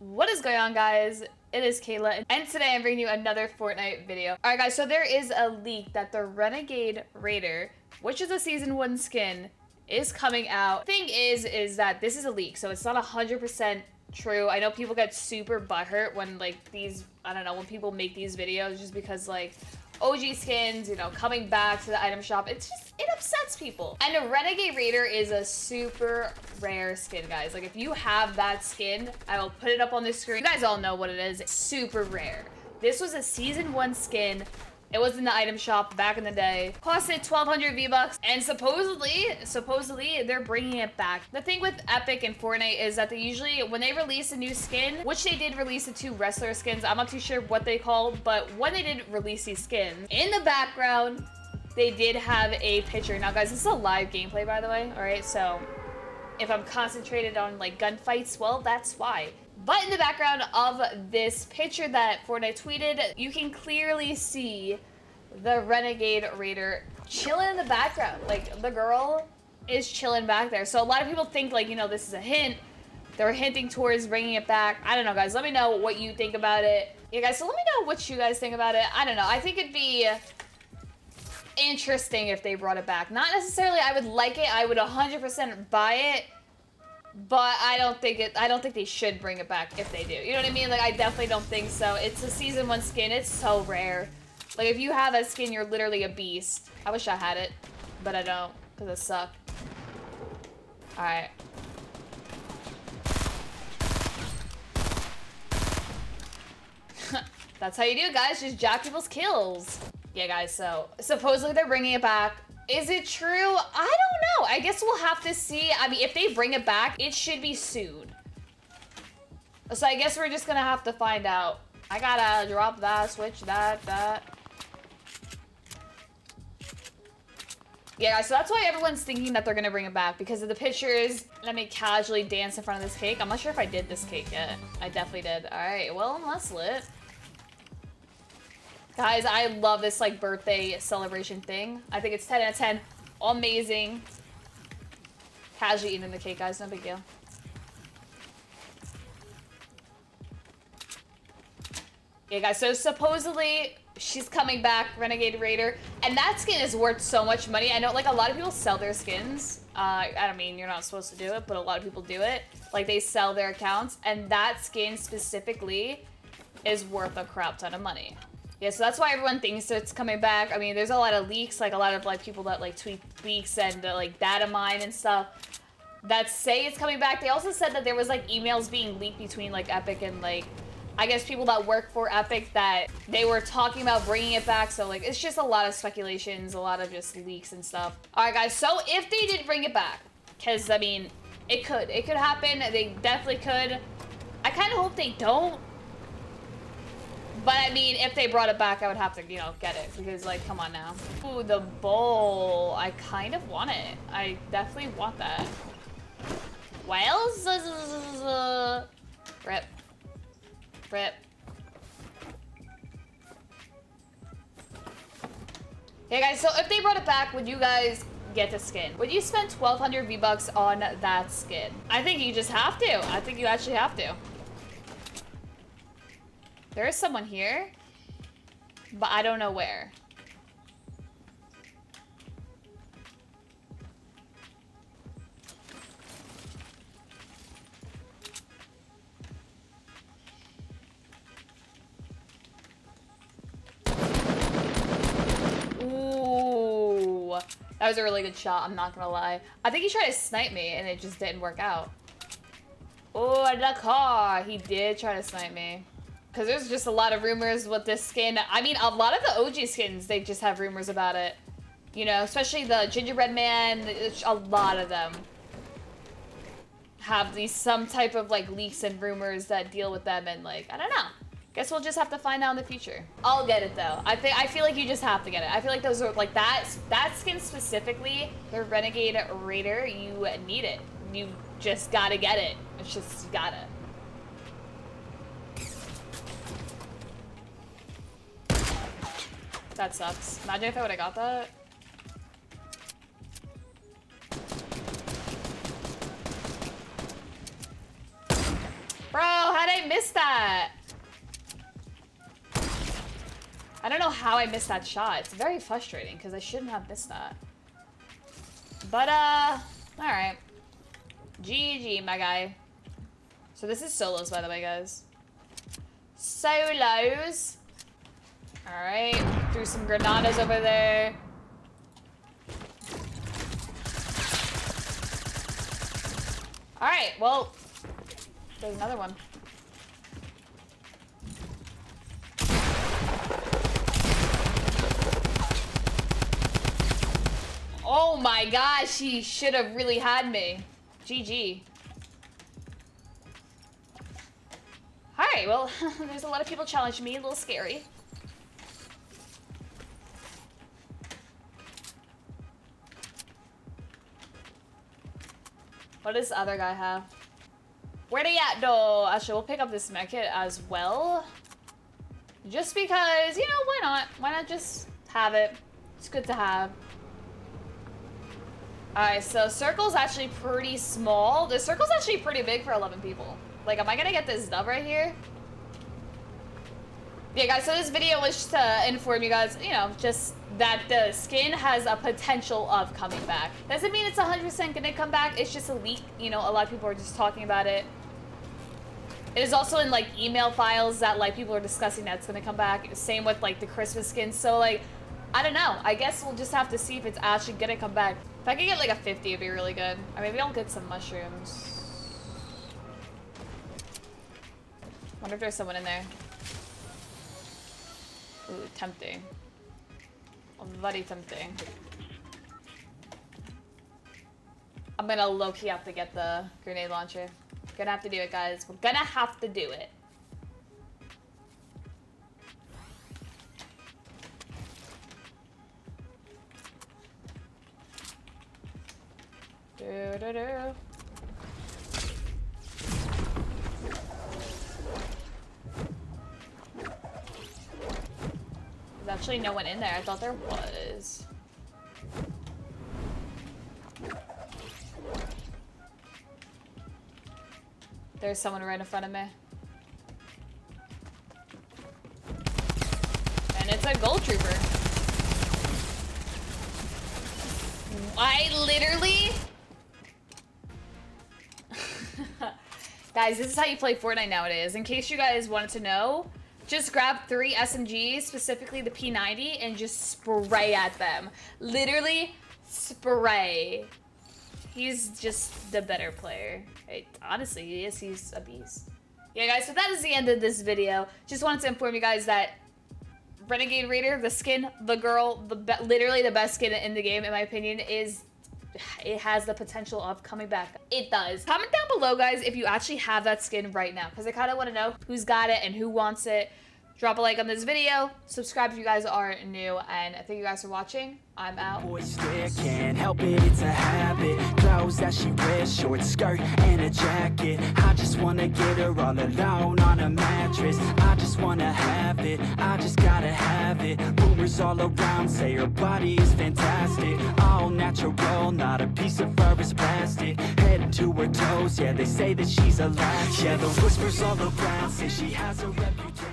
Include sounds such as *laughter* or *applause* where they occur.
What is going on guys? It is Kaylur and today I'm bringing you another Fortnite video. Alright guys, so there is a leak that the Renegade Raider, which is a season 1 skin, is coming out. Thing is, is that this is a leak, so it's not 100% true. I know people get super butthurt when like these, I don't know, when people make these videos just because like OG skins, you know, coming back to the item shop. It's just, it upsets people. And a Renegade Raider is a super rare skin, guys. Like, if you have that skin, I will put it up on the screen. You guys all know what it is. It's super rare. This was a Season 1 skin it was in the item shop back in the day. Costed 1200 V-Bucks. And supposedly, supposedly, they're bringing it back. The thing with Epic and Fortnite is that they usually, when they release a new skin, which they did release the two wrestler skins, I'm not too sure what they called, but when they did release these skins, in the background, they did have a picture. Now, guys, this is a live gameplay, by the way, all right? So if I'm concentrated on like gunfights, well, that's why. But in the background of this picture that Fortnite tweeted, you can clearly see the Renegade Raider chilling in the background. Like, the girl is chilling back there. So a lot of people think, like, you know, this is a hint. They're hinting towards bringing it back. I don't know, guys. Let me know what you think about it. Yeah, guys, so let me know what you guys think about it. I don't know. I think it'd be interesting if they brought it back. Not necessarily I would like it. I would 100% buy it but I don't think it. I don't think they should bring it back if they do. You know what I mean? Like I definitely don't think so. It's a season one skin. It's so rare. Like if you have that skin, you're literally a beast. I wish I had it, but I don't because it suck. All right. *laughs* That's how you do guys. Just jack people's kills. Yeah, guys, so supposedly they're bringing it back. Is it true? I don't know. I guess we'll have to see. I mean, if they bring it back, it should be soon. So I guess we're just gonna have to find out. I gotta drop that, switch that, that. Yeah, so that's why everyone's thinking that they're gonna bring it back because of the pictures. Let me casually dance in front of this cake. I'm not sure if I did this cake yet. I definitely did. All right, well, that's lit. Guys, I love this like birthday celebration thing. I think it's 10 out of 10. Amazing. Casually eating the cake, guys. No big deal. Yeah, guys. So supposedly she's coming back, Renegade Raider, and that skin is worth so much money. I know, like a lot of people sell their skins. Uh, I don't mean you're not supposed to do it, but a lot of people do it. Like they sell their accounts, and that skin specifically is worth a crap ton of money. Yeah, so that's why everyone thinks it's coming back. I mean, there's a lot of leaks, like a lot of like people that like tweet leaks and uh, like data mine and stuff that say it's coming back. They also said that there was like emails being leaked between like Epic and like I guess people that work for Epic that they were talking about bringing it back. So like it's just a lot of speculations, a lot of just leaks and stuff. All right, guys. So if they did bring it back, because I mean, it could, it could happen. They definitely could. I kind of hope they don't but I mean, if they brought it back, I would have to, you know, get it. Because, like, come on now. Ooh, the bowl. I kind of want it. I definitely want that. Well, rip. Rip. Hey guys, so if they brought it back, would you guys get the skin? Would you spend 1200 V-Bucks on that skin? I think you just have to. I think you actually have to. There is someone here, but I don't know where. Ooh, that was a really good shot, I'm not gonna lie. I think he tried to snipe me and it just didn't work out. Oh, the car. He did try to snipe me. Because there's just a lot of rumors with this skin. I mean, a lot of the OG skins, they just have rumors about it. You know, especially the Gingerbread Man, a lot of them have these some type of like leaks and rumors that deal with them and like, I don't know. Guess we'll just have to find out in the future. I'll get it though. I think I feel like you just have to get it. I feel like those are like that that skin specifically, the Renegade Raider, you need it. You just gotta get it. It's just gotta. That sucks. Imagine if I would've got that. Bro, how'd I miss that? I don't know how I missed that shot. It's very frustrating because I shouldn't have missed that. But, uh, alright. GG, my guy. So this is solos, by the way, guys. Solos. Alright, threw some granadas over there. Alright, well, there's another one. Oh my gosh, he should have really had me. GG. Alright, well, *laughs* there's a lot of people challenging me, a little scary. What does other guy have? Where they at though? Actually, we'll pick up this medkit as well. Just because, you know, why not? Why not just have it? It's good to have. Alright, so circle's actually pretty small. The circle's actually pretty big for 11 people. Like, am I gonna get this dub right here? Yeah, guys, so this video was just to inform you guys, you know, just that the skin has a potential of coming back. Doesn't mean it's 100% gonna come back, it's just a leak. You know, a lot of people are just talking about it. It is also in, like, email files that, like, people are discussing that it's gonna come back. Same with, like, the Christmas skin, So, like, I don't know. I guess we'll just have to see if it's actually gonna come back. If I could get, like, a 50, it'd be really good. Or maybe I'll get some mushrooms. wonder if there's someone in there. Ooh, tempting. Very tempting. I'm gonna low-key have to get the grenade launcher. Gonna have to do it, guys. We're gonna have to do it. Do, do, do. Actually no one in there. I thought there was. There's someone right in front of me. And it's a ghoul trooper. I literally... *laughs* guys, this is how you play Fortnite nowadays. In case you guys wanted to know, just grab three SMGs, specifically the P90, and just spray at them. Literally, spray. He's just the better player. Honestly, he is. He's a beast. Yeah, guys, so that is the end of this video. Just wanted to inform you guys that Renegade Raider, the skin, the girl, the literally the best skin in the game, in my opinion, is it has the potential of coming back. It does. Comment down below, guys, if you actually have that skin right now, because I kind of want to know who's got it and who wants it. Drop a like on this video, subscribe if you guys are new, and thank you guys for watching. I'm out. can't help it, it's a habit. Clothes that she wears, short skirt and a jacket. I just wanna get her all alone on a mattress. I just wanna have it, I just gotta have it. All around say her body is fantastic. All natural, not a piece of fur is plastic. Head to her toes, yeah, they say that she's a latch. Yeah, the whispers all around say she has a reputation.